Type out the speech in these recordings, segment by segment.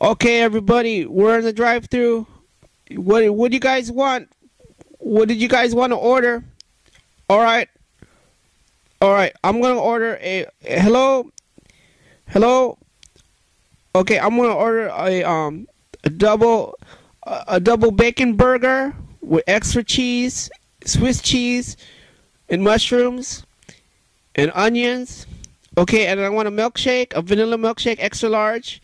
Okay, everybody, we're in the drive-through. What what do you guys want? What did you guys want to order? All right. All right, I'm gonna order a, a hello, hello. Okay, I'm gonna order a um a double a, a double bacon burger with extra cheese, Swiss cheese, and mushrooms, and onions. Okay, and I want a milkshake, a vanilla milkshake, extra large.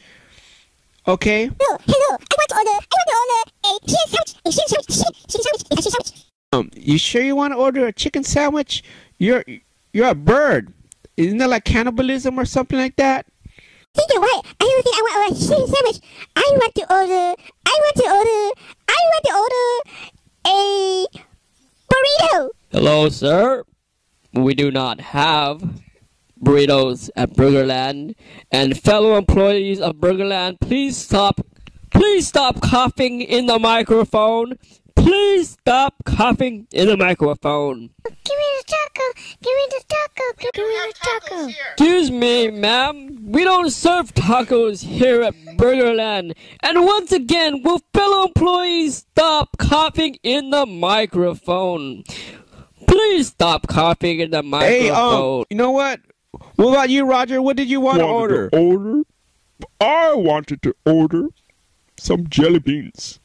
Okay. Hello, hello. I want to order. I want to order a chicken sandwich. A chicken sandwich. Chicken, chicken sandwich. A chicken sandwich. Um, you sure you want to order a chicken sandwich? You're you're a bird. Isn't that like cannibalism or something like that? Think you're right. I don't think I want a chicken sandwich. I want to order. I want to order. I want to order a burrito. Hello, sir. We do not have burritos at Burgerland. And fellow employees of Burgerland, please stop. Please stop coughing in the microphone. Please stop coughing in the microphone. Give me the taco. Give me the taco. Give me the taco. Excuse me, ma'am. We don't serve tacos here at Burgerland. And once again, will fellow employees stop coughing in the microphone? Please stop coughing in the microphone. Hey, um, you know what? What about you, Roger? What did you want to order? to order. I wanted to order some jelly beans.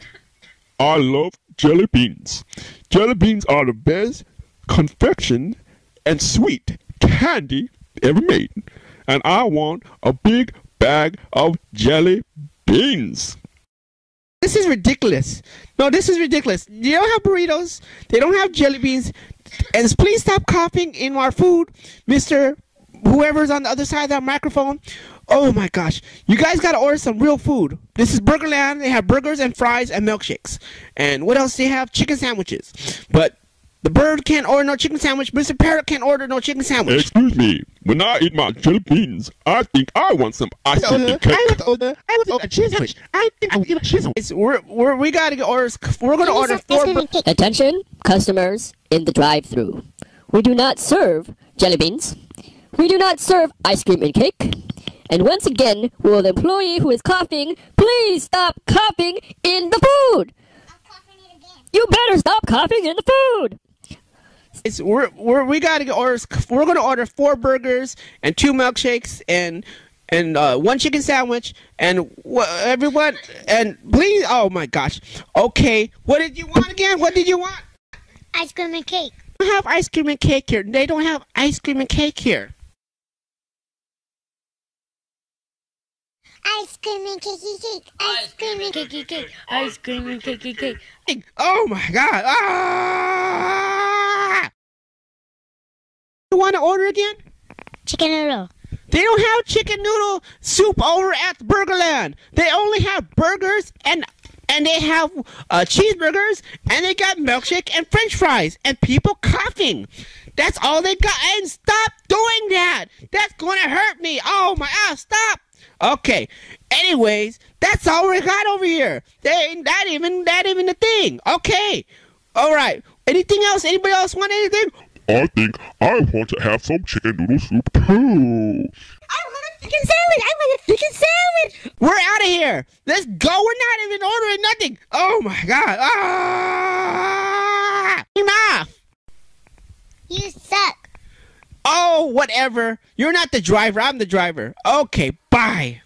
I love jelly beans. Jelly beans are the best confection and sweet candy ever made. And I want a big bag of jelly beans. This is ridiculous. No, this is ridiculous. They don't have burritos. They don't have jelly beans. And please stop coughing in our food, Mister. Whoever's on the other side of that microphone. Oh my gosh, you guys gotta order some real food. This is Burgerland. They have burgers and fries and milkshakes. And what else? do They have chicken sandwiches. But the bird can't order no chicken sandwich. Mister Parrot can't order no chicken sandwich. Excuse me, when I eat my jelly beans, I think I want some ice cream uh-huh. I cake. want to order. I want to order a cheese sandwich. I think I will eat a cheese sandwich. We're, we're, we gotta get orders. We're gonna order four. bur- Attention, customers in the drive-through. We do not serve jelly beans. We do not serve ice cream and cake. And once again, will the employee who is coughing please stop coughing in the food? You better stop coughing in the food. It's we're, we're we gotta get orders. We're gonna order four burgers and two milkshakes and and uh, one chicken sandwich and wha everyone and please. Oh my gosh. Okay, what did you want again? What did you want? Ice cream and cake. They don't have ice cream and cake here. They don't have ice cream and cake here. Ice cream and cakey cake. Ice cream and cakey cake. Ice cream and cakey cake. Oh my god. Ah! You want to order again? Chicken noodle. They don't have chicken noodle soup over at Burgerland. They only have burgers and and they have uh, cheeseburgers and they got milkshake and French fries and people coughing. That's all they got. And stop doing that. That's gonna hurt me. Oh my! Ah, stop. Okay. Anyways, that's all we got over here. They ain't that even that even a thing. Okay. All right. Anything else? Anybody else want anything? I think I want to have some chicken noodle soup too. I want a chicken sandwich. I want a chicken sandwich. We're out of here. Let's go. We're not even ordering nothing. Oh my god. Ah! Enough. You suck. Oh, whatever. You're not the driver. I'm the driver. Okay, bye.